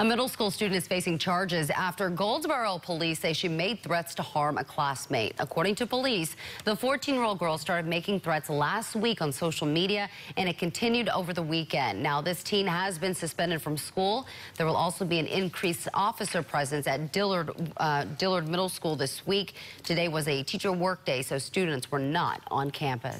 A middle school student is facing charges after Goldsboro police say she made threats to harm a classmate. According to police, the 14-year-old girl started making threats last week on social media, and it continued over the weekend. Now, this teen has been suspended from school. There will also be an increased officer presence at Dillard, uh, Dillard Middle School this week. Today was a teacher workday, so students were not on campus.